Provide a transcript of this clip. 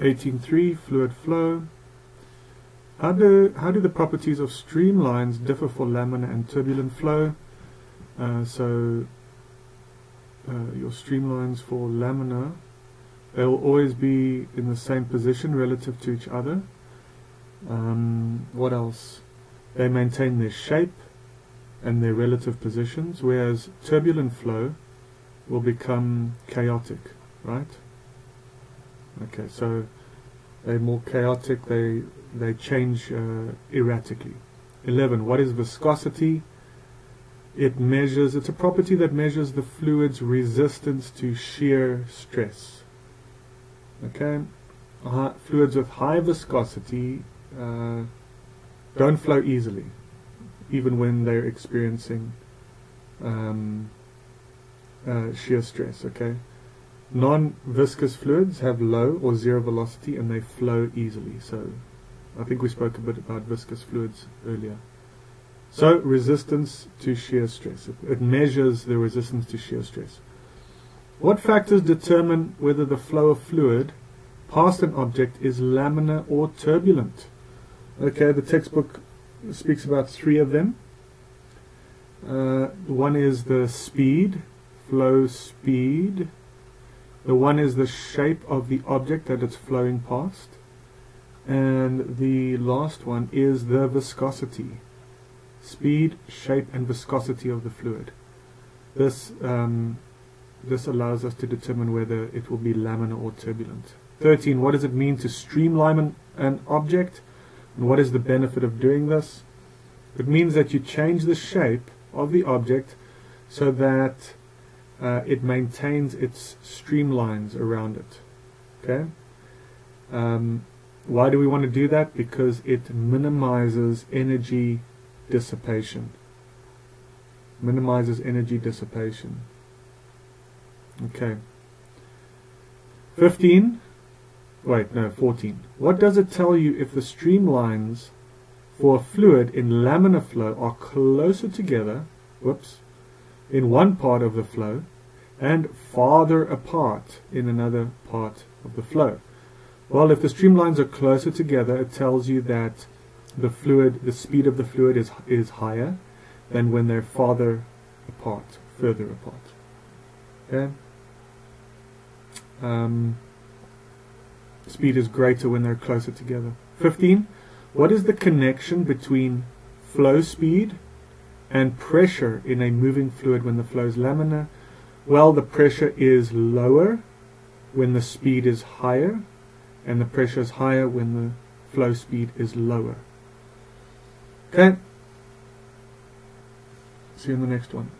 18.3 fluid flow. How do, how do the properties of streamlines differ for laminar and turbulent flow? Uh, so uh, your streamlines for laminar, they will always be in the same position relative to each other. Um, what else? They maintain their shape and their relative positions, whereas turbulent flow will become chaotic, right? Okay, so they're more chaotic, they, they change uh, erratically. 11. What is viscosity? It measures, it's a property that measures the fluid's resistance to shear stress. Okay, uh, fluids with high viscosity uh, don't flow easily, even when they're experiencing um, uh, shear stress. Okay, non-viscous fluids have low or zero velocity and they flow easily. So, I think we spoke a bit about viscous fluids earlier. So, resistance to shear stress. It, it measures the resistance to shear stress. What factors determine whether the flow of fluid past an object is laminar or turbulent? Okay, the textbook speaks about three of them. Uh, one is the speed, flow speed. The one is the shape of the object that it's flowing past. And the last one is the viscosity. Speed, shape, and viscosity of the fluid. This, um, this allows us to determine whether it will be laminar or turbulent. 13. What does it mean to streamline an object? And what is the benefit of doing this? It means that you change the shape of the object so that uh, it maintains its streamlines around it. Okay? Um, why do we want to do that? Because it minimizes energy dissipation. Minimizes energy dissipation. Okay. 15. Wait, no, 14. What does it tell you if the streamlines for a fluid in laminar flow are closer together, whoops, in one part of the flow and farther apart in another part of the flow? Well, if the streamlines are closer together, it tells you that the fluid, the speed of the fluid is, is higher than when they're farther apart, further apart. Okay? Um, speed is greater when they're closer together. 15. What is the connection between flow speed and pressure in a moving fluid when the flow is laminar? Well, the pressure is lower when the speed is higher, and the pressure is higher when the flow speed is lower. Okay? See you in the next one.